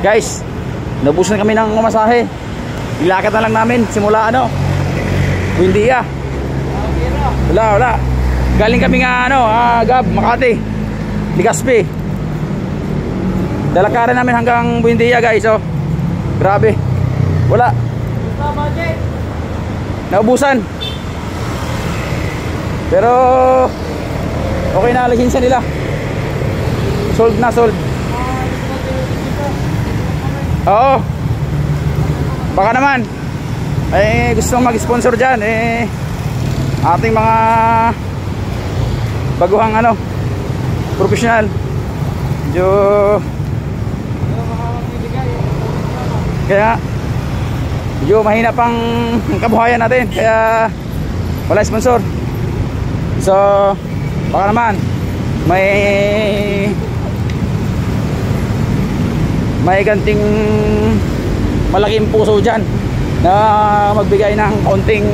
Guys, nabusan kami ng masahe. Ilakad na lang namin simula ano. Buendia. Wala, wala. Galing kami nga ano, ah, Gab, Makati. Ligaspi. Dalakaran namin hanggang Buendia, guys, oh. Grabe. Wala. Naubusan. Pero okay na lisensya nila. Sold na, sold. Oo. Baka naman. Eh gusto mag-sponsor diyan eh ating mga baguhang ano professional. Medyo kaya medyo mahina pang kabuhayan natin kaya wala sponsor so baka naman may may ganting malaking puso dyan na magbigay ng konting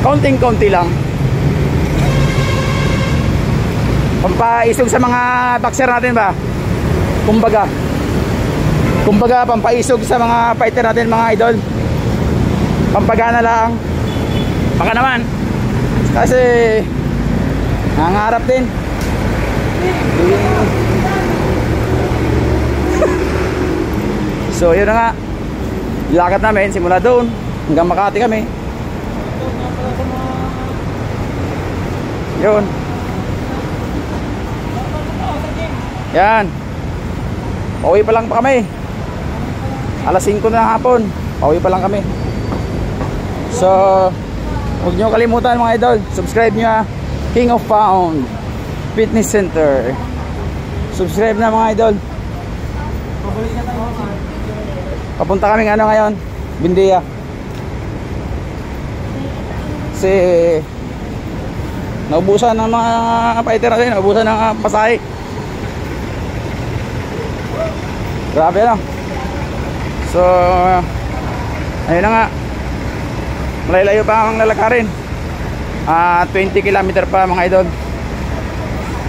konting konti lang. Pampaisog sa mga boxer natin ba? Kumbaga. Kumbaga pampaisog sa mga fighter natin mga idol. Pampagana lang. Baka naman. Kasi nangarap din so yun na nga. Lakad namin simula doon hanggang Makati kami. Yun. Yan. Pauwi pa lang pa kami. Alas 5 na hapon. Pauwi pa lang kami. So huwag nyo kalimutan mga idol. Subscribe nyo ah. King of Pound Fitness Center. Subscribe na mga idol papunta kami ano ngayon? Bindia. Kasi naubusan ng mga fighter natin naubusan ng uh, pasahe grabe ano? So ayun na nga. Malayo pa ang lalakarin. Ah 20 km pa mga idol.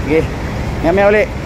Sige ngayon uli